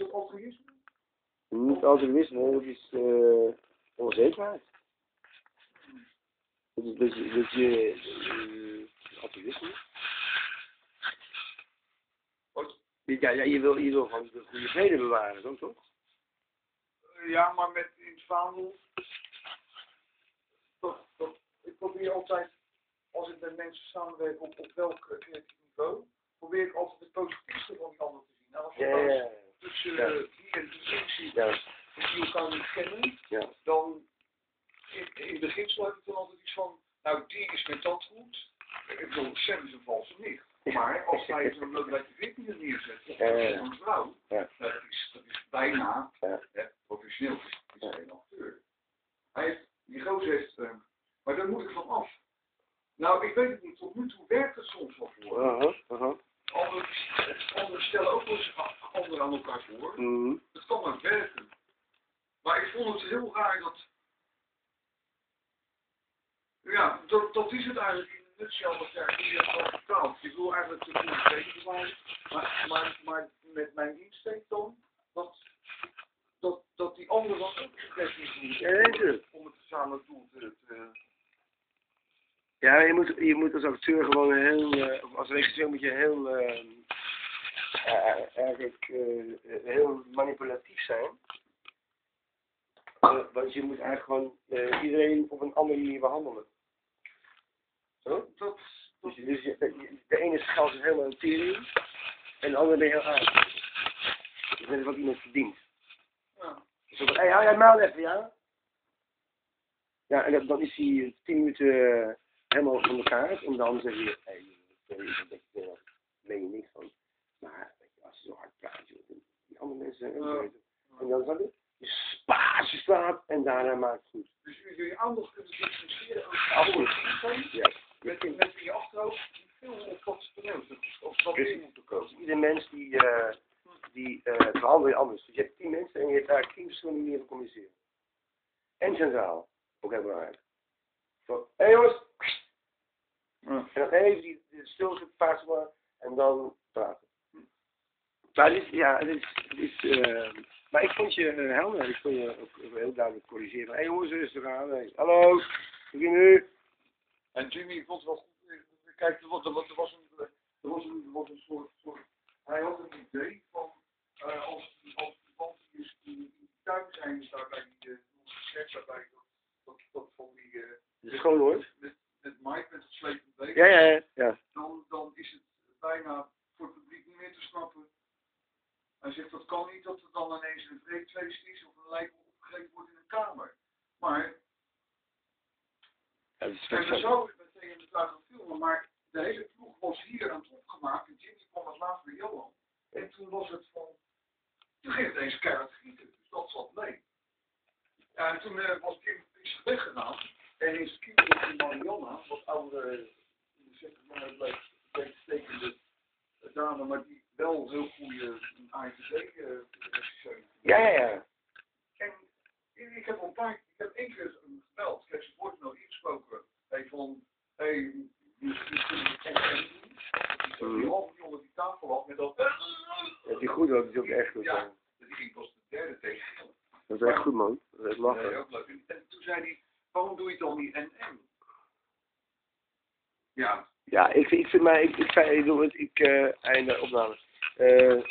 dat altruïsme? Niet wisselen, dat is eh onzekerheid. Dat is dat je, dat je wisselen. Wat? Ja, ja, je wil, je wil gewoon de goede vrede bewaren, zo toch? Eh, Ja, maar met in het vaandel. Toch, toch, ik probeer altijd, als ik met mensen samenwerk op, op welk creatief niveau, probeer ik altijd het positiefste van die ander te zien. Nou, als Ja, nou ja, tussen Ja. eh, die en die ja. die elkaar niet kennen, ja. dan in, in beginsel heb ik dan altijd iets van, nou die is met dat goed. Ik bedoel, Sam is een valse nicht. Maar als hij zo'n Lodewijk de 14e neerzet, ja, ja. een vrouw, dat, is, dat is bijna professioneel, het is, het is geen acteur. Hij heeft, die gozer heeft, eh, maar daar moet ik van af. Nou, ik weet het niet, tot nu toe werkt het soms wel voor. Anderen, anderen stellen ook wel eens anderen aan elkaar voor. Mhm. Het kan maar werken. Maar ik vond het heel raar dat. Ja, dat, dat is het eigenlijk in een nutshell wat jij hier hebt al vertaald. Ik wil eigenlijk de goede. Maar, maar, maar met mijn insteek dan, dat, dat, dat die anderen dan ook natuurlijk. om het gezamenlijk doel te. te Ja, je moet, je moet als acteur gewoon heel, of als regisseur moet je heel, eh, eigenlijk eh, heel manipulatief zijn. Eh, want je moet eigenlijk gewoon eh, iedereen op een andere manier behandelen. Zo? dat, Dus, dus je, de, ene schaal is helemaal een tering en de andere ben je heel aardig. Dus dat is wat iemand verdient. ja. Hé, hou jij maal even, ja? Ja, en dan, dan is hij eh, tien minuten eh, helemaal van elkaar. En dan zeg je, hé, hey, dat uh, meen je niks van. Maar weet je, als je zo hard praat, joh, dan- die andere mensen zijn beter. En dan zal je, je spaat, je slaat en daarna maakt het goed. Dus jullie aandacht kunnen differentiëren over Absoluut. Absoluut. Ja. Met, met in je achterhoofd veel op wat of wat in moeten komen. Iedere mens die, eh die eh behandel je anders. Dus je hebt tien mensen en je hebt daar tien verschillende manieren van communiceren. En centraal, ook heel belangrijk. Zo, hé hey jongens, Ja. En dan even die die stilte maar en dan praten. Maar dit, ja, dit is, dit is eh, maar ik vond je uh, helder. Ik vond je ook heel duidelijk corrigeren. Hé hey, jongens, rustig aan. Hey, hallo, begin nu. En Jimmy, vond het wel goed. Kijk, er was, er was, er was, een, er was, een, er was een soort, soort. Hij had een idee van. eh, als als de die die in die tuin zijn, is daar bij die. Uh, daarbij. Dat, dat, dat van die. Het is gewoon hoor. met, met Mike met het slepend been. Ja, ja, ja. ja. dan, dan is het bijna voor het publiek niet meer te snappen. Hij zegt dat kan niet dat er dan ineens een vreedfeest is of een lijk opgegeten wordt in een kamer. Maar, Ja, is en zouden het meteen in de tuin filmen, maar de hele ploeg was hier aan het opgemaakt en Jimmy kwam als laatst bij Johan. En toen was het van, toen ging het eens keihard gieten, dus dat zat mee. Ja, en toen eh, was Jim is en in zijn kiezer was die Marianna, wat oudere, in de 60 jaar bleef, bleef stekende dame, maar die wel heel goede AIVD-regisseur. Ja, ja, ja. En ik heb al een paar, ik heb één keer gebeld, ik heb zijn voortgenoot ingesproken, hey, van, hey, het echt doen. Die die uur onder die tafel had met dat, Dat is goed. Dat is ook echt goed. Ja. Ja. die ging pas de derde tegen. Dat is echt goed man. Dat is echt lachen. ook leuk. En, en toen zei hij, waarom doe je dan die NM? Ja, Ja, ik, ik vind mij, ik, ik, ik, het, ik, eh einde opname. Eh,